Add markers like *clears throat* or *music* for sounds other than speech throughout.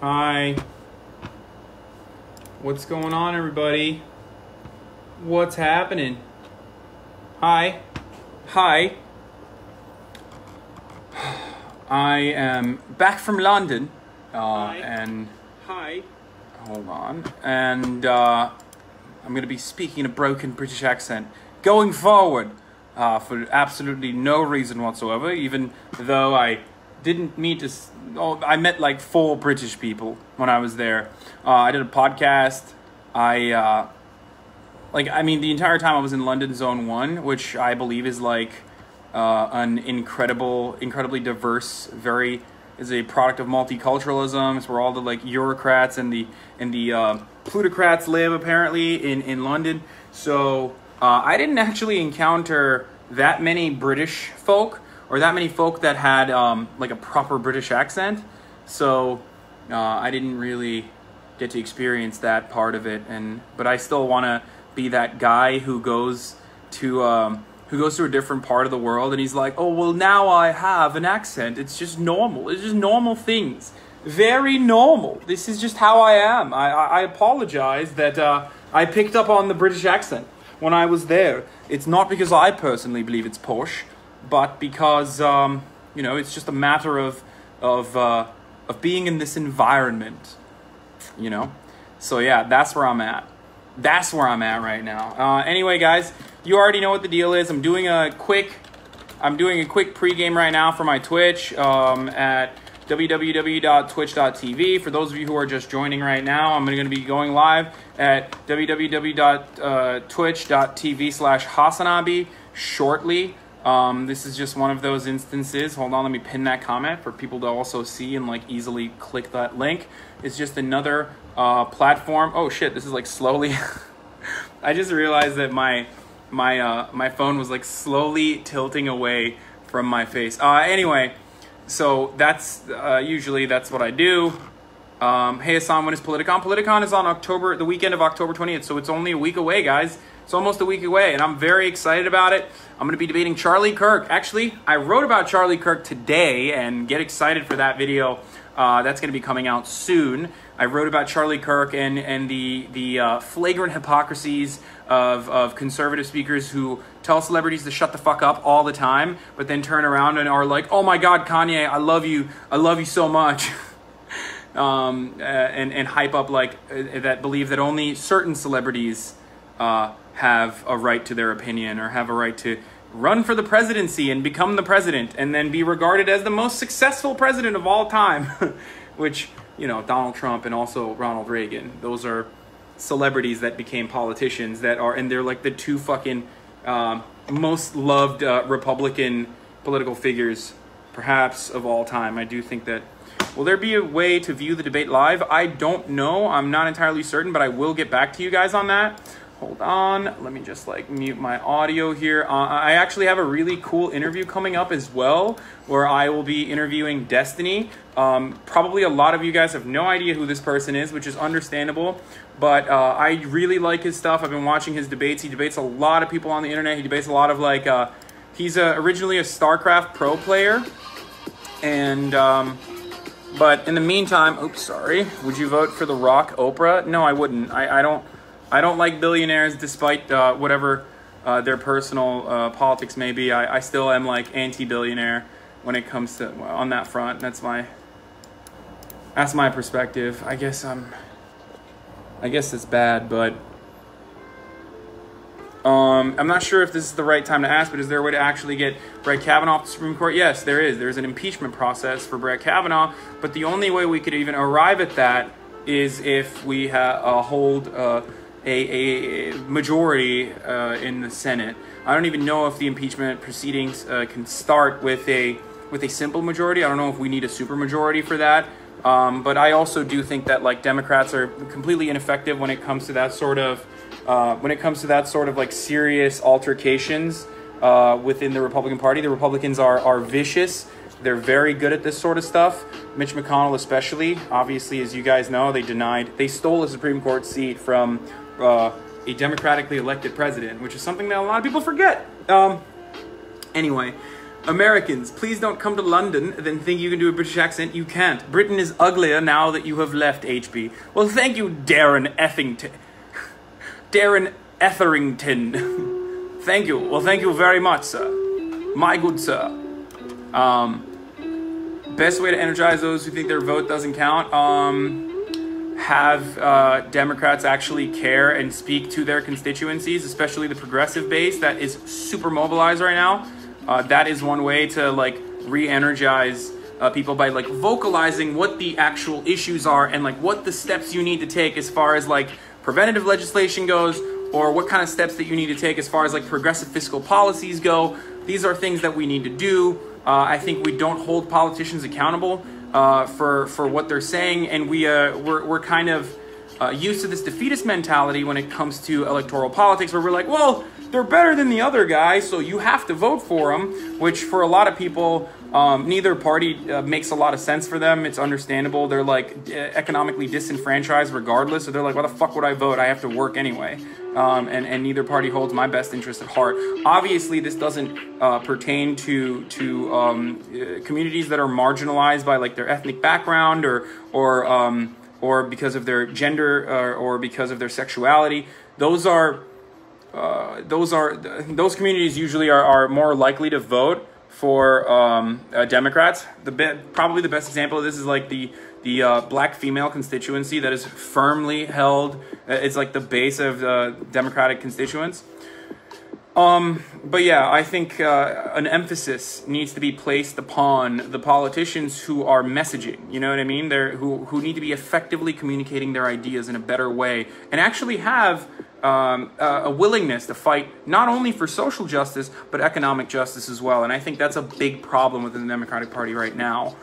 Hi. What's going on, everybody? What's happening? Hi. Hi. I am back from London. Uh, Hi. and Hi. hold on. And uh, I'm going to be speaking a broken British accent going forward uh, for absolutely no reason whatsoever, even though I didn't meet this. Oh, I met like four British people when I was there. Uh, I did a podcast. I. Uh, like I mean, the entire time I was in London Zone One, which I believe is like uh, an incredible, incredibly diverse, very is a product of multiculturalism. It's where all the like bureaucrats and the and the uh, plutocrats live apparently in in London. So uh, I didn't actually encounter that many British folk or that many folk that had um, like a proper British accent. So uh, I didn't really get to experience that part of it. And but i still want to be that guy who goes to um, who goes to a different part of the world and he's like oh well now i have an accent. It's just normal. It's just normal things. Very normal. This is just how i am. I, I, I apologize that uh, i picked up on the british accent when i was there. It's not because i personally believe it's posh but because um, you know it's just a matter of of uh, of being in this environment you know? So yeah that's where i'm at. That's where i'm at right now. Uh, anyway guys you already know what the deal is. I'm doing a quick i'm doing a quick pregame right now for my twitch um, at www.twitch.tv for those of you who are just joining right now i'm going to be going live at www.twitch.tv slash hasanabi shortly um, this is just one of those instances. Hold on, let me pin that comment for people to also see and like easily click that link. It's just another uh, platform. Oh shit, this is like slowly. *laughs* I just realized that my my uh, my phone was like slowly tilting away from my face. Uh, anyway, so that's uh, usually that's what I do. Um, hey Hasan, when is Politicon? Politicon is on October, the weekend of October 20th, so it's only a week away, guys. It's almost a week away, and I'm very excited about it. I'm going to be debating Charlie Kirk. Actually, I wrote about Charlie Kirk today, and get excited for that video. Uh, that's going to be coming out soon. I wrote about Charlie Kirk and and the the uh, flagrant hypocrisies of of conservative speakers who tell celebrities to shut the fuck up all the time, but then turn around and are like, "Oh my God, Kanye, I love you, I love you so much." *laughs* um, uh, and and hype up like uh, that believe that only certain celebrities uh, have a right to their opinion or have a right to run for the presidency and become the president and then be regarded as the most successful president of all time, *laughs* which you know Donald Trump and also Ronald Reagan. Those are celebrities that became politicians that are and they're like the two fucking um, most loved uh, Republican political figures perhaps of all time. I do think that Will there be a way to view the debate live? I don't know. I'm not entirely certain, but I will get back to you guys on that. Hold on. Let me just like mute my audio here. Uh, I actually have a really cool interview coming up as well, where I will be interviewing Destiny. Um, probably a lot of you guys have no idea who this person is, which is understandable. But uh, I really like his stuff. I've been watching his debates. He debates a lot of people on the internet. He debates a lot of like. Uh, he's uh, originally a StarCraft pro player, and. Um, but in the meantime, oops, sorry. Would you vote for The Rock, Oprah? No, I wouldn't. I, I don't. I don't like billionaires, despite uh, whatever uh, their personal uh, politics may be. I, I still am like anti-billionaire when it comes to on that front. That's my. That's my perspective. I guess I'm. I guess it's bad, but. Um, I'm not sure if this is the right time to ask, but is there a way to actually get Brett Kavanaugh off the Supreme Court? Yes, there is. There's an impeachment process for Brett Kavanaugh, but the only way we could even arrive at that is if we ha- uh, hold uh, a, a majority uh, in the Senate. I don't even know if the impeachment proceedings uh, can start with a with a simple majority. I don't know if we need a supermajority for that. Um, but I also do think that like Democrats are completely ineffective when it comes to that sort of uh, when it comes to that sort of like serious altercations uh, within the Republican Party. The Republicans are are vicious. They're very good at this sort of stuff. Mitch McConnell, especially, obviously, as you guys know, they denied they stole a Supreme Court seat from uh, a democratically elected president, which is something that a lot of people forget. Um, anyway, Americans, please don't come to London then think you can do a British accent. You can't. Britain is uglier now that you have left HB. Well, thank you, Darren Effington. *laughs* Darren Etherington. *laughs* thank you. Well, thank you very much, sir. My good sir. Um, best way to energize those who think their vote doesn't count. Um, have uh, Democrats actually care and speak to their constituencies, especially the progressive base that is super mobilized right now. Uh, that is one way to like re-energize uh, people by like vocalizing what the actual issues are and like what the steps you need to take as far as like preventative legislation goes or what kind of steps that you need to take as far as like progressive fiscal policies go. These are things that we need to do. Uh, I think we don't hold politicians accountable uh, for for what they're saying, and we uh, we're we're kind of uh, used to this defeatist mentality when it comes to electoral politics, where we're like, well, they're better than the other guy, so you have to vote for them. Which for a lot of people, um, neither party uh, makes a lot of sense for them. It's understandable. They're like economically disenfranchised regardless, so they're like, why the fuck would I vote? I have to work anyway. Um, and, and neither party holds my best interest at heart. Obviously, this doesn't uh, pertain to to um, uh, communities that are marginalized by like their ethnic background or or um, or because of their gender or, or because of their sexuality. Those are uh, those are those communities usually are, are more likely to vote for um, uh, Democrats. The be- probably the best example of this is like the the uh, black female constituency that is firmly held. Uh, it's like the base of the Democratic constituents. Um, but yeah, I think uh, an emphasis needs to be placed upon the politicians who are messaging. You know what I mean? They're who who need to be effectively communicating their ideas in a better way and actually have um, a willingness to fight not only for social justice but economic justice as well. And I think that's a big problem within the Democratic Party right now.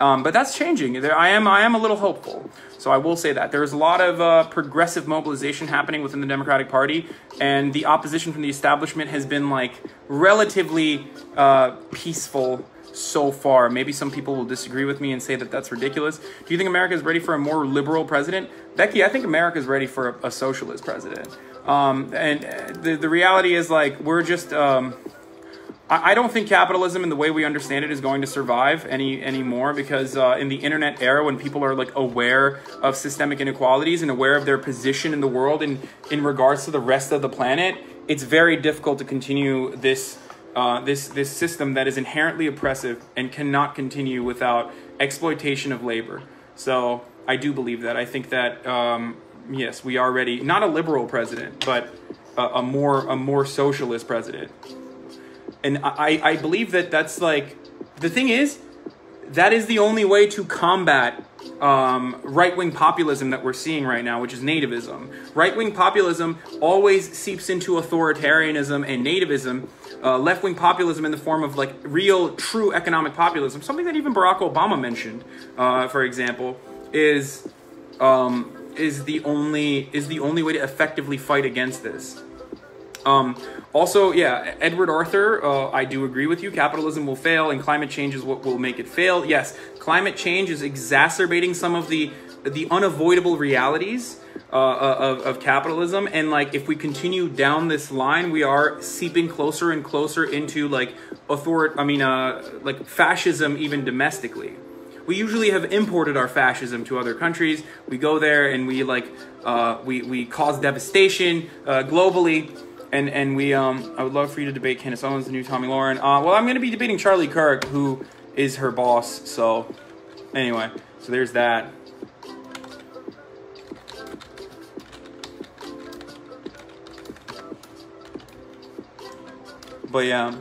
Um, but that's changing. There, I am I am a little hopeful. So I will say that there's a lot of uh, progressive mobilization happening within the Democratic Party, and the opposition from the establishment has been like relatively uh, peaceful so far. Maybe some people will disagree with me and say that that's ridiculous. Do you think America is ready for a more liberal president? Becky, I think America is ready for a, a socialist president. Um, and the, the reality is like we're just um, I don't think capitalism in the way we understand it is going to survive any anymore because uh, in the internet era, when people are like aware of systemic inequalities and aware of their position in the world in in regards to the rest of the planet, it's very difficult to continue this uh, this this system that is inherently oppressive and cannot continue without exploitation of labor. So I do believe that. I think that um, yes, we are ready. Not a liberal president, but a, a more a more socialist president and I, I believe that that's like the thing is that is the only way to combat um, right wing populism that we're seeing right now, which is nativism. Right wing populism always seeps into authoritarianism and nativism. Uh, left wing populism in the form of like real, true economic populism, something that even Barack Obama mentioned, uh, for example, is um, is the only is the only way to effectively fight against this. Um, also, yeah, Edward Arthur, uh, I do agree with you. Capitalism will fail, and climate change is what will make it fail. Yes, climate change is exacerbating some of the the unavoidable realities uh, uh, of, of capitalism, and like if we continue down this line, we are seeping closer and closer into like author. I mean, uh, like fascism, even domestically we usually have imported our fascism to other countries. We go there and we like uh, we we cause devastation uh, globally and and we um I would love for you to debate Candace Owens, the new Tomi Lahren. Uh, well, I'm going to be debating Charlie Kirk, who is her boss. So anyway, so there's that. But yeah.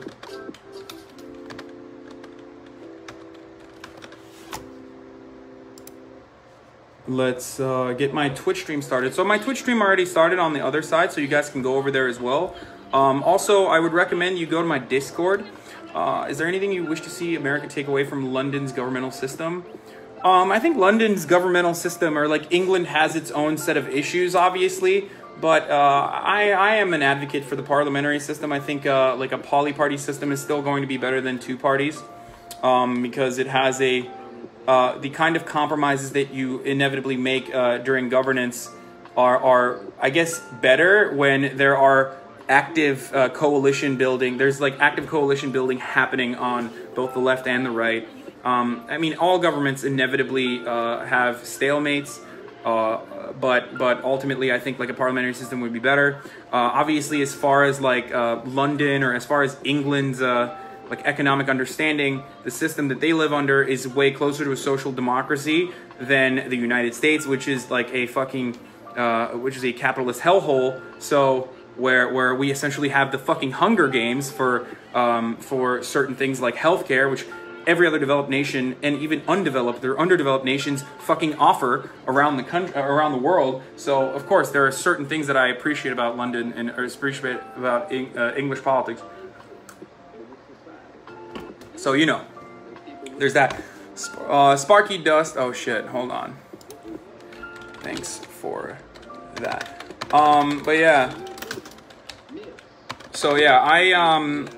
Let's uh, get my Twitch stream started. So my Twitch stream already started on the other side, so you guys can go over there as well. Um, also, I would recommend you go to my Discord. Uh, is there anything you wish to see America take away from London's governmental system? Um, I think London's governmental system, or like England, has its own set of issues, obviously. But uh, I, I am an advocate for the parliamentary system. I think uh, like a poly-party system is still going to be better than two parties um, because it has a uh, the kind of compromises that you inevitably make uh, during governance are, are, I guess, better when there are active uh, coalition building. There's like active coalition building happening on both the left and the right. Um, I mean, all governments inevitably uh, have stalemates, uh, but but ultimately, I think like a parliamentary system would be better. Uh, obviously, as far as like uh, London or as far as England's uh, like economic understanding, the system that they live under is way closer to a social democracy than the United States, which is like a fucking which is a capitalist hellhole. So where where we essentially have the fucking Hunger Games for um, for certain things like healthcare, which every other developed nation and even undeveloped or underdeveloped nations fucking offer around the country around the world. So of course there are certain things that I appreciate about London and appreciate about uh, English politics. So you know, there's that. Uh, Sparky Dust. Oh shit! Hold on. Thanks for that. Um, but yeah, so yeah, I um,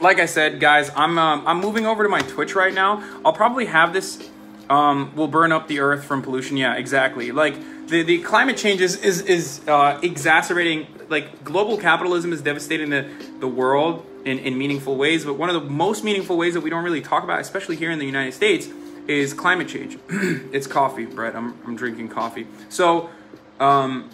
like I said, guys, I'm um, I'm moving over to my Twitch right now. I'll probably have this. Um, will burn up the earth from pollution. Yeah, exactly. Like the, the climate change is is, is uh, exacerbating. Like global capitalism is devastating the the world in, in meaningful ways. But one of the most meaningful ways that we don't really talk about, especially here in the United States, is climate change. *clears throat* it's coffee, Brett. I'm I'm drinking coffee. So. Um,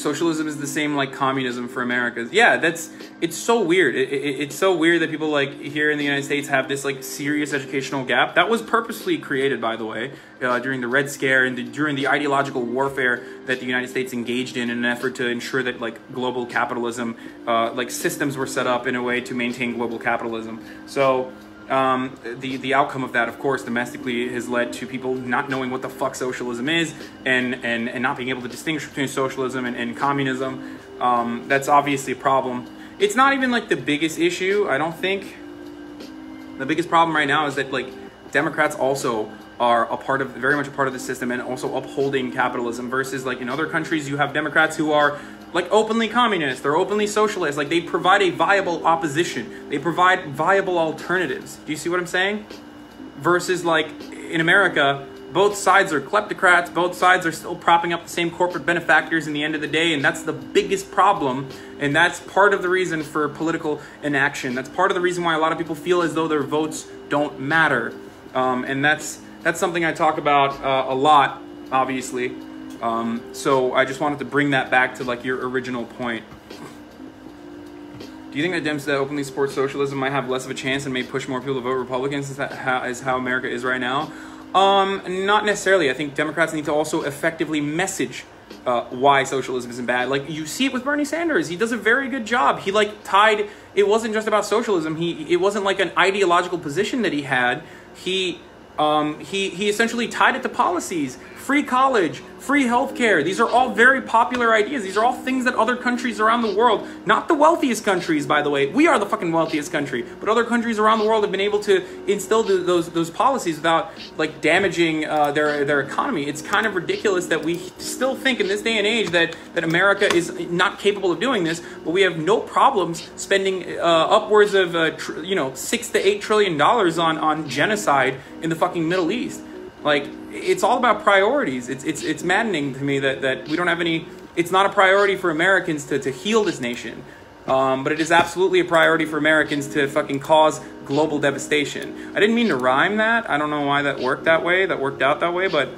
socialism is the same like communism for America. Yeah, that's it's so weird. It, it, it's so weird that people like here in the United States have this like serious educational gap that was purposely created, by the way, uh, during the Red Scare and the, during the ideological warfare that the United States engaged in in an effort to ensure that like global capitalism, uh, like systems were set up in a way to maintain global capitalism. So um, the the outcome of that, of course, domestically has led to people not knowing what the fuck socialism is and and, and not being able to distinguish between socialism and, and communism. Um, that's obviously a problem. It's not even like the biggest issue. I don't think. The biggest problem right now is that like Democrats also are a part of very much a part of the system and also upholding capitalism versus like in other countries you have Democrats who are like openly communist or openly socialist. Like they provide a viable opposition. They provide viable alternatives. Do you see what I'm saying? Versus like in America, both sides are kleptocrats. Both sides are still propping up the same corporate benefactors in the end of the day, and that's the biggest problem. And that's part of the reason for political inaction. That's part of the reason why a lot of people feel as though their votes don't matter. Um, and that's that's something I talk about uh, a lot, obviously. Um, so I just wanted to bring that back to like your original point. Do you think that Dems that openly support socialism might have less of a chance and may push more people to vote Republicans? Is that how, is how America is right now? Um, not necessarily. I think Democrats need to also effectively message uh, why socialism isn't bad. Like you see it with Bernie Sanders. He does a very good job. He like tied. It wasn't just about socialism. He it wasn't like an ideological position that he had. He um, he he essentially tied it to policies free college, free healthcare. These are all very popular ideas. These are all things that other countries around the world, not the wealthiest countries, by the way, we are the fucking wealthiest country, but other countries around the world have been able to instill those those policies without like damaging uh, their their economy. It's kind of ridiculous that we still think in this day and age that that America is not capable of doing this, but we have no problems spending uh, upwards of uh, tr- you know six to eight trillion dollars on on genocide in the fucking Middle East. Like it's all about priorities. It's it's it's maddening to me that that we don't have any. It's not a priority for Americans to to heal this nation, um, but it is absolutely a priority for Americans to fucking cause global devastation. I didn't mean to rhyme that. I don't know why that worked that way. That worked out that way, but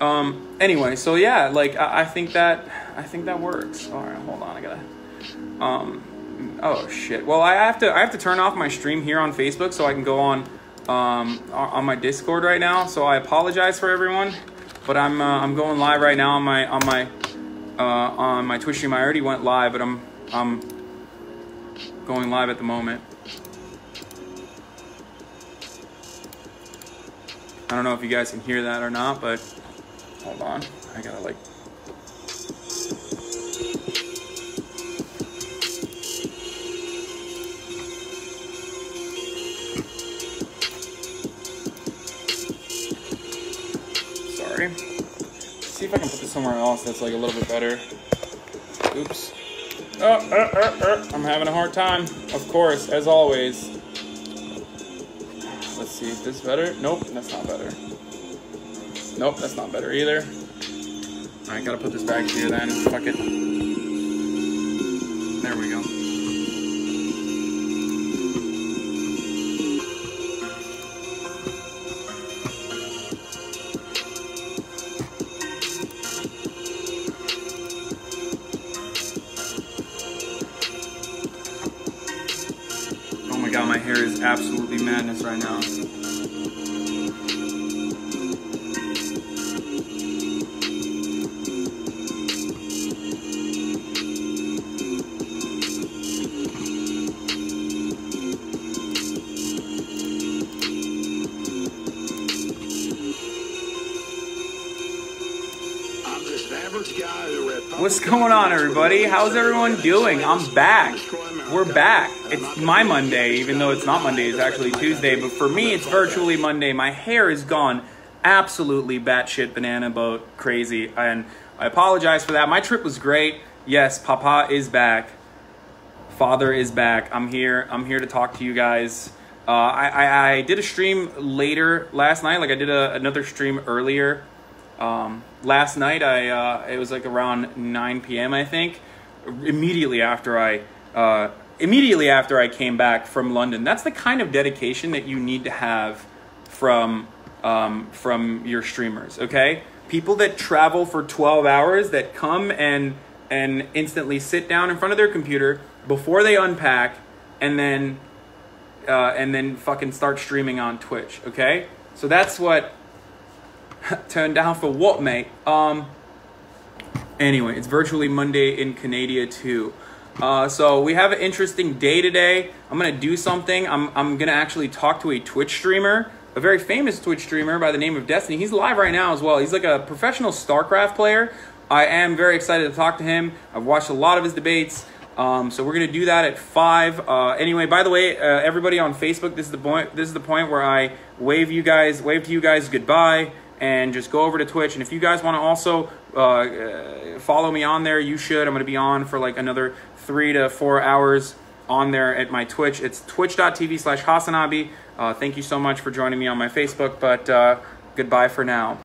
um, anyway. So yeah, like I, I think that I think that works. All right, hold on. I gotta. Um, oh shit. Well, I have to I have to turn off my stream here on Facebook so I can go on um, on my Discord right now, so I apologize for everyone. But I'm uh, I'm going live right now on my on my uh, on my Twitch stream. I already went live, but I'm I'm going live at the moment. I don't know if you guys can hear that or not, but hold on. I gotta like see if I can put this somewhere else that's like a little bit better. Oops. Oh, uh, uh, uh. I'm having a hard time. Of course, as always. Let's see, is this better? Nope, that's not better. Nope, that's not better either. I gotta put this back here then. Fuck it. There we go. Is absolutely madness right now. Going on, everybody? How's everyone doing? I'm back. We're back. It's my Monday, even though it's not Monday, it's actually Tuesday. But for me, it's virtually Monday. My hair is gone absolutely batshit banana boat crazy. And I apologize for that. My trip was great. Yes, Papa is back. Father is back. I'm here. I'm here to talk to you guys. Uh, I, I, I did a stream later last night. Like I did a, another stream earlier um, last night. I uh, it was like around 9 p.m. I think. Immediately after I uh, immediately after I came back from London. That's the kind of dedication that you need to have from um, from your streamers. Okay, people that travel for 12 hours that come and and instantly sit down in front of their computer before they unpack and then uh, and then fucking start streaming on Twitch. Okay, so that's what *laughs* turned down for what, mate? Um. Anyway, it's virtually Monday in Canada too. Uh, so we have an interesting day today. I'm gonna do something. I'm I'm gonna actually talk to a Twitch streamer, a very famous Twitch streamer by the name of Destiny. He's live right now as well. He's like a professional StarCraft player. I am very excited to talk to him. I've watched a lot of his debates. Um, so we're gonna do that at five. Uh, anyway, by the way, uh, everybody on Facebook, this is the point. This is the point where I wave you guys, wave to you guys goodbye, and just go over to Twitch. And if you guys want to also uh, uh, follow me on there, you should. I'm gonna be on for like another three to four hours on there at my Twitch. It's twitch.tv slash Hasanabi. Uh, thank you so much for joining me on my Facebook, but uh, goodbye for now.